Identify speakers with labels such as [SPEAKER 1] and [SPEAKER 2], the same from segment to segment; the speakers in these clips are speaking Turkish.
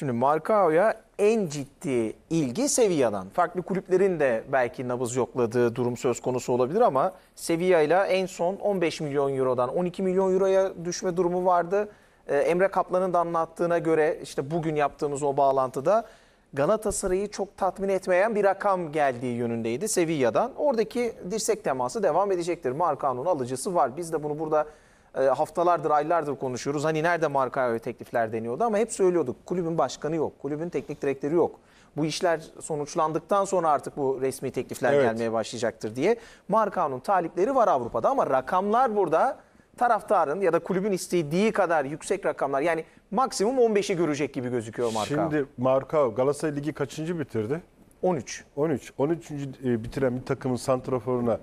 [SPEAKER 1] Şimdi Marcao'ya en ciddi ilgi Sevilla'dan. Farklı kulüplerin de belki nabız yokladığı durum söz konusu olabilir ama Sevilla ile en son 15 milyon eurodan 12 milyon euroya düşme durumu vardı. Ee, Emre Kaplan'ın da anlattığına göre işte bugün yaptığımız o bağlantıda Galatasaray'ı çok tatmin etmeyen bir rakam geldiği yönündeydi Sevilla'dan. Oradaki dirsek teması devam edecektir. Marcao'nun alıcısı var. Biz de bunu burada e, haftalardır, aylardır konuşuyoruz. Hani nerede Marcao'ya teklifler deniyordu ama hep söylüyorduk. Kulübün başkanı yok, kulübün teknik direktörü yok. Bu işler sonuçlandıktan sonra artık bu resmi teklifler
[SPEAKER 2] Evet.
[SPEAKER 1] gelmeye başlayacaktır diye. Marcao'nun talipleri var Avrupa'da ama rakamlar burada taraftarın ya da kulübün istediği kadar yüksek rakamlar. Yani maksimum 15'i görecek gibi gözüküyor Marcao.
[SPEAKER 2] Şimdi Marka Galatasaray Ligi kaçıncı bitirdi?
[SPEAKER 1] 13.
[SPEAKER 2] 13. 13. e, bitiren bir takımın santraforuna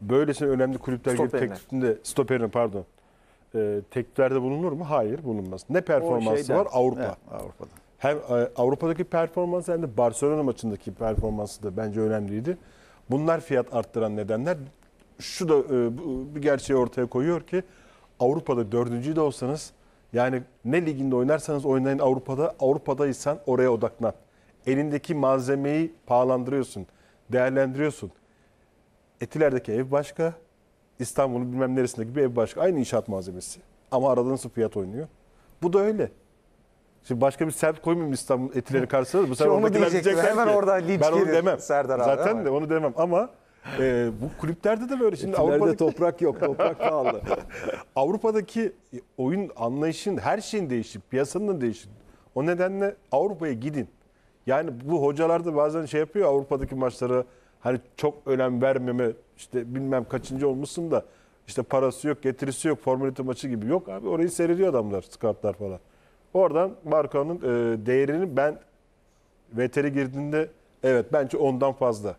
[SPEAKER 2] böylesine önemli kulüpler gibi teklifinde stoperine pardon. E, tekliflerde bulunur mu? Hayır bulunmaz. Ne performansı
[SPEAKER 3] şeyden-
[SPEAKER 2] var? Avrupa.
[SPEAKER 3] Evet, Avrupa'da.
[SPEAKER 2] Hem e, Avrupa'daki performans hem de Barcelona maçındaki performansı da bence önemliydi. Bunlar fiyat arttıran nedenler. Şu da e, bir gerçeği ortaya koyuyor ki Avrupa'da dördüncü de olsanız yani ne liginde oynarsanız oynayın Avrupa'da Avrupa'daysan oraya odaklan. Elindeki malzemeyi pahalandırıyorsun, değerlendiriyorsun. Etiler'deki ev başka, İstanbul'un bilmem neresindeki bir ev başka. Aynı inşaat malzemesi. Ama arada nasıl fiyat oynuyor? Bu da öyle. Şimdi başka bir semt koymayayım İstanbul etileri karşısına. da Bu sefer
[SPEAKER 1] onu
[SPEAKER 2] diyecekler
[SPEAKER 1] Hemen
[SPEAKER 2] ki,
[SPEAKER 1] orada linç
[SPEAKER 2] Ben onu demem.
[SPEAKER 1] Serdar abi
[SPEAKER 2] Zaten
[SPEAKER 1] ama.
[SPEAKER 2] de onu demem ama e, bu kulüplerde de böyle. Şimdi
[SPEAKER 3] Etilerde
[SPEAKER 2] Avrupa'daki,
[SPEAKER 3] toprak yok, toprak pahalı.
[SPEAKER 2] Avrupa'daki oyun anlayışın, her şeyin değişti. Piyasanın da değişti. O nedenle Avrupa'ya gidin. Yani bu hocalar da bazen şey yapıyor Avrupa'daki maçlara hani çok önem vermeme işte bilmem kaçıncı olmuşsun da işte parası yok, getirisi yok, formalite maçı gibi. Yok abi orayı seyrediyor adamlar, scoutlar falan. Oradan Marco'nun e, değerini ben VTR'e girdiğinde evet bence ondan fazla.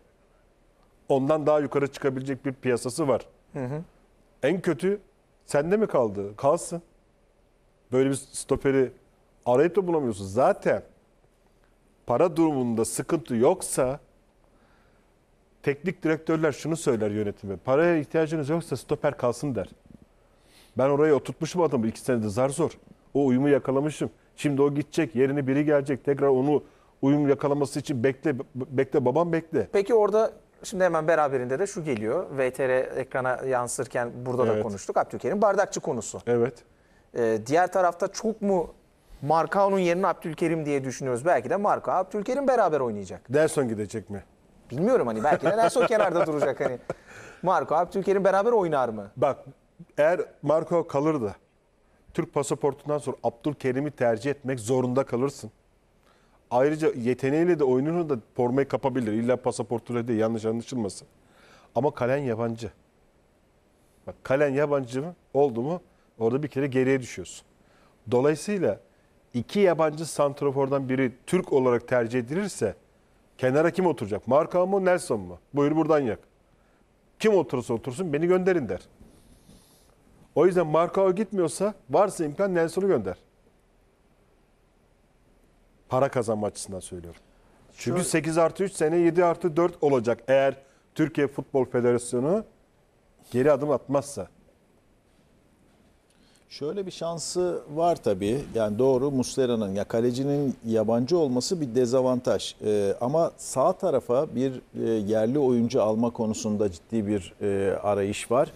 [SPEAKER 2] Ondan daha yukarı çıkabilecek bir piyasası var. En kötü sende mi kaldı? Kalsın. Böyle bir stoperi arayıp da bulamıyorsun. Zaten para durumunda sıkıntı yoksa teknik direktörler şunu söyler yönetime. Paraya ihtiyacınız yoksa stoper kalsın der. Ben oraya oturtmuşum adamı iki senedir zar zor. O uyumu yakalamışım. Şimdi o gidecek yerine biri gelecek tekrar onu uyum yakalaması için bekle bekle babam bekle.
[SPEAKER 1] Peki orada şimdi hemen beraberinde de şu geliyor. VTR ekrana yansırken burada da
[SPEAKER 2] Evet.
[SPEAKER 1] konuştuk. Abdülkerim bardakçı konusu.
[SPEAKER 2] Evet.
[SPEAKER 1] Ee, diğer tarafta çok mu Marcao'nun yerine Abdülkerim diye düşünüyoruz. Belki de Marcao Abdülkerim beraber oynayacak.
[SPEAKER 2] Nelson gidecek mi?
[SPEAKER 1] Bilmiyorum hani belki de Nelson kenarda duracak hani. Marcao Abdülkerim beraber oynar mı?
[SPEAKER 2] Bak eğer Marco kalır da Türk pasaportundan sonra Abdülkerim'i tercih etmek zorunda kalırsın. Ayrıca yeteneğiyle de oyununu da formayı kapabilir. İlla pasaportuyla değil yanlış anlaşılmasın. Ama kalen yabancı. Bak kalen yabancı mı oldu mu orada bir kere geriye düşüyorsun. Dolayısıyla iki yabancı santrafordan biri Türk olarak tercih edilirse kenara kim oturacak? Marka mı Nelson mu? Buyur buradan yak. Kim oturursa otursun beni gönderin der. O yüzden Markao gitmiyorsa varsa imkan Nelson'u gönder. Para kazanma açısından söylüyorum. Çünkü 8 artı 3 sene 7 artı 4 olacak eğer Türkiye Futbol Federasyonu geri adım atmazsa.
[SPEAKER 3] Şöyle bir şansı var tabii. Yani doğru Muslera'nın ya kalecinin yabancı olması bir dezavantaj. Ee, ama sağ tarafa bir e, yerli oyuncu alma konusunda ciddi bir e, arayış var.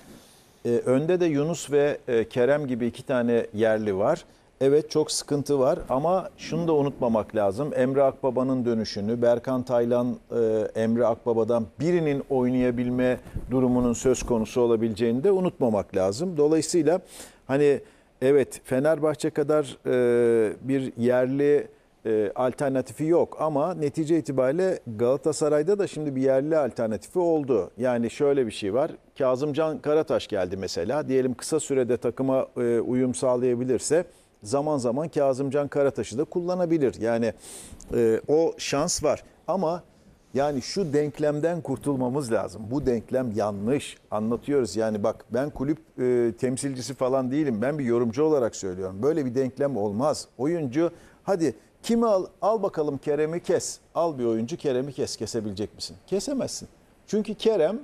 [SPEAKER 3] E, önde de Yunus ve e, Kerem gibi iki tane yerli var. Evet çok sıkıntı var ama şunu da unutmamak lazım. Emre Akbaba'nın dönüşünü, Berkan Taylan, e, Emre Akbaba'dan birinin oynayabilme durumunun söz konusu olabileceğini de unutmamak lazım. Dolayısıyla hani evet Fenerbahçe kadar e, bir yerli e, alternatifi yok ama netice itibariyle Galatasaray'da da şimdi bir yerli alternatifi oldu. Yani şöyle bir şey var. Kazımcan Karataş geldi mesela. Diyelim kısa sürede takıma e, uyum sağlayabilirse zaman zaman Kazımcan Karataş'ı da kullanabilir. Yani e, o şans var. Ama yani şu denklemden kurtulmamız lazım. Bu denklem yanlış. Anlatıyoruz yani bak ben kulüp e, temsilcisi falan değilim. Ben bir yorumcu olarak söylüyorum. Böyle bir denklem olmaz. Oyuncu hadi kimi al? Al bakalım Kerem'i kes. Al bir oyuncu Kerem'i kes. Kesebilecek misin? Kesemezsin. Çünkü Kerem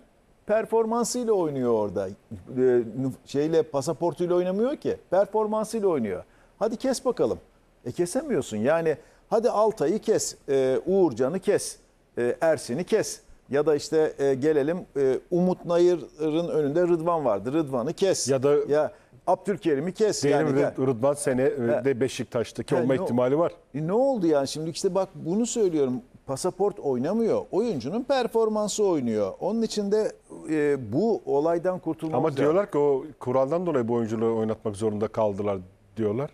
[SPEAKER 3] performansıyla oynuyor orada. E, şeyle pasaportuyla oynamıyor ki. Performansıyla oynuyor. Hadi kes bakalım. E kesemiyorsun. Yani Hadi Altay'ı kes, e, Uğurcan'ı kes, e, Ersin'i kes. Ya da işte e, gelelim e, Umut Nayır'ın önünde Rıdvan vardı. Rıdvan'ı kes.
[SPEAKER 2] Ya da-
[SPEAKER 3] ya Abdülkerim'i kes.
[SPEAKER 2] Diyelim
[SPEAKER 3] yani,
[SPEAKER 2] Rıd- Rıdvan sene e, de Beşiktaş'taki
[SPEAKER 3] Ha,
[SPEAKER 2] olma
[SPEAKER 3] ne
[SPEAKER 2] ihtimali var.
[SPEAKER 3] E ne oldu yani şimdi işte bak bunu söylüyorum. Pasaport oynamıyor. Oyuncunun performansı oynuyor. Onun için de e, bu olaydan kurtulmamız
[SPEAKER 2] Ama diyorlar ki o kuraldan dolayı bu oyuncuları oynatmak zorunda kaldılar diyorlar.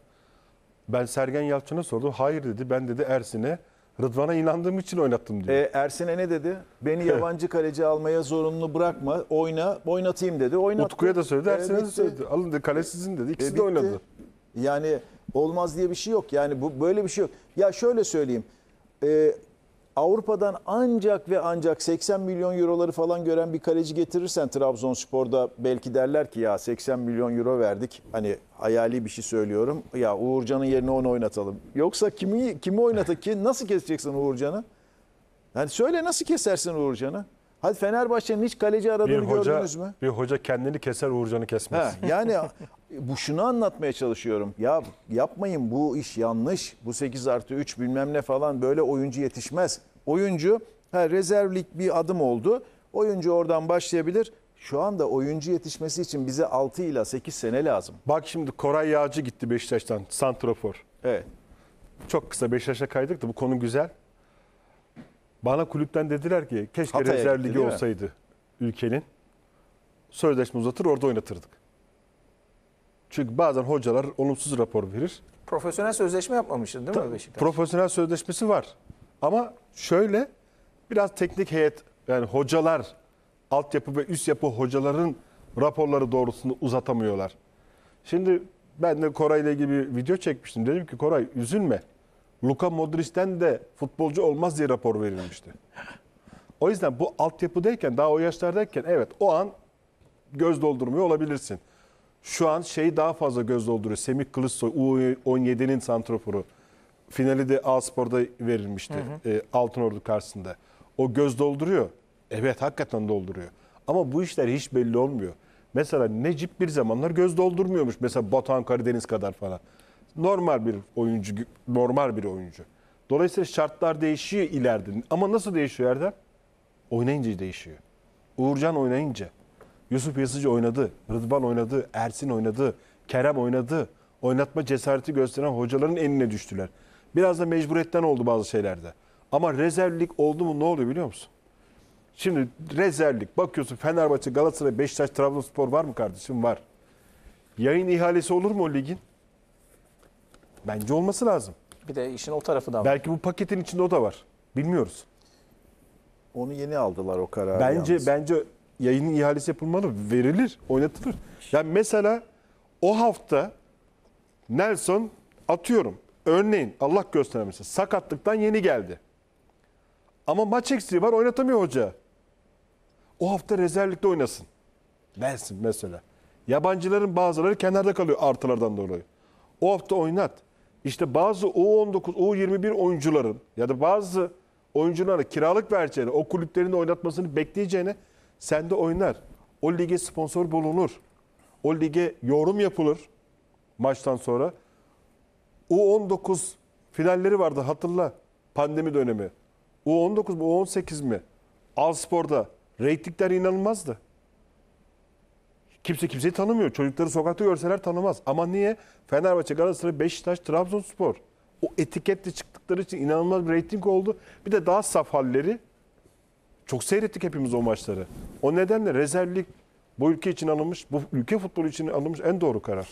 [SPEAKER 2] Ben Sergen Yalçın'a sordum. Hayır dedi. Ben dedi Ersin'e Rıdvan'a inandığım için oynattım diyor.
[SPEAKER 3] E, Ersin'e ne dedi? Beni yabancı kaleci almaya zorunlu bırakma. Oyna, oynatayım dedi. Oynattı.
[SPEAKER 2] Utku'ya da söyledi,
[SPEAKER 3] E,
[SPEAKER 2] Ersin'e de
[SPEAKER 3] bitti.
[SPEAKER 2] söyledi. Alın dedi kale sizin dedi.
[SPEAKER 3] E,
[SPEAKER 2] İkisi de
[SPEAKER 3] bitti.
[SPEAKER 2] oynadı.
[SPEAKER 3] Yani olmaz diye bir şey yok. Yani bu böyle bir şey yok. Ya şöyle söyleyeyim. E, Avrupa'dan ancak ve ancak 80 milyon euroları falan gören bir kaleci getirirsen Trabzonspor'da belki derler ki ya 80 milyon euro verdik. Hani hayali bir şey söylüyorum. Ya Uğurcan'ın yerine onu oynatalım. Yoksa kimi kimi oynatıp ki nasıl keseceksin Uğurcan'ı? Yani söyle nasıl kesersin Uğurcan'ı? Hadi Fenerbahçe'nin hiç kaleci
[SPEAKER 2] Bir
[SPEAKER 3] aradığını
[SPEAKER 2] hoca,
[SPEAKER 3] gördünüz mü?
[SPEAKER 2] bir hoca kendini keser Uğurcan'ı kesmez.
[SPEAKER 3] Ha, yani bu şunu anlatmaya çalışıyorum. Ya yapmayın bu iş yanlış. Bu 8 artı 3 bilmem ne falan böyle oyuncu yetişmez. Oyuncu ha, rezervlik bir adım oldu. Oyuncu oradan başlayabilir. Şu anda oyuncu yetişmesi için bize 6 ile 8 sene lazım.
[SPEAKER 2] Bak şimdi Koray Yağcı gitti Beşiktaş'tan. Santrofor.
[SPEAKER 3] Evet.
[SPEAKER 2] Çok kısa Beşiktaş'a kaydık da bu konu güzel. Bana kulüpten dediler ki keşke
[SPEAKER 3] Hatay'a
[SPEAKER 2] rezerv
[SPEAKER 3] gitti,
[SPEAKER 2] ligi
[SPEAKER 3] değil mi?
[SPEAKER 2] olsaydı ülkenin. Sözleşme uzatır orada oynatırdık. Çünkü bazen hocalar olumsuz rapor verir.
[SPEAKER 1] Profesyonel sözleşme yapmamıştın değil mi Beşiktaş?
[SPEAKER 2] Profesyonel sözleşmesi var. Ama şöyle biraz teknik heyet yani hocalar altyapı ve üst yapı hocaların raporları doğrultusunda uzatamıyorlar. Şimdi ben de Koray ile ilgili bir video çekmiştim. Dedim ki Koray üzülme. Luka Modric'ten de futbolcu olmaz diye rapor verilmişti. O yüzden bu altyapıdayken daha o yaşlardayken evet o an göz doldurmuyor olabilirsin. Şu an şey daha fazla göz dolduruyor. Semih Kılıçsoy U17'nin santroforu. Finali de A-Spor'da verilmişti. E, Altınordu karşısında. O göz dolduruyor. Evet hakikaten dolduruyor. Ama bu işler hiç belli olmuyor. Mesela Necip bir zamanlar göz doldurmuyormuş. Mesela Batuhan Karadeniz kadar falan. Normal bir oyuncu, normal bir oyuncu. Dolayısıyla şartlar değişiyor ileride. Ama nasıl değişiyor Erdem? Oynayınca değişiyor. Uğurcan oynayınca. Yusuf Yazıcı oynadı. Rıdvan oynadı. Ersin oynadı. Kerem oynadı. Oynatma cesareti gösteren hocaların eline düştüler. Biraz da mecburiyetten oldu bazı şeylerde. Ama rezervlik oldu mu ne oluyor biliyor musun? Şimdi rezervlik bakıyorsun Fenerbahçe, Galatasaray, Beşiktaş, Trabzonspor var mı kardeşim? Var. Yayın ihalesi olur mu o ligin? Bence olması lazım.
[SPEAKER 1] Bir de işin o tarafı da var.
[SPEAKER 2] Belki bu paketin içinde o da var. Bilmiyoruz.
[SPEAKER 3] Onu yeni aldılar o kararı.
[SPEAKER 2] Bence
[SPEAKER 3] yalnız.
[SPEAKER 2] bence yayının ihalesi yapılmalı, verilir, oynatılır. Yani mesela o hafta Nelson atıyorum. Örneğin Allah göstermesin sakatlıktan yeni geldi. Ama maç eksiği var oynatamıyor hoca. O hafta rezervlikte oynasın. Dersin mesela. Yabancıların bazıları kenarda kalıyor artılardan dolayı. O hafta oynat. İşte bazı U19, U21 oyuncuların ya da bazı oyunculara kiralık vereceğine, o kulüplerin oynatmasını bekleyeceğine sen de oynar. O lige sponsor bulunur. O lige yorum yapılır maçtan sonra. U19 finalleri vardı hatırla pandemi dönemi. U19 mu U18 mi? Alspor'da reytingler inanılmazdı. Kimse kimseyi tanımıyor. Çocukları sokakta görseler tanımaz. Ama niye? Fenerbahçe, Galatasaray, Beşiktaş, Trabzonspor. O etiketle çıktıkları için inanılmaz bir reyting oldu. Bir de daha saf halleri. Çok seyrettik hepimiz o maçları. O nedenle rezervlik bu ülke için alınmış, bu ülke futbolu için alınmış en doğru karar.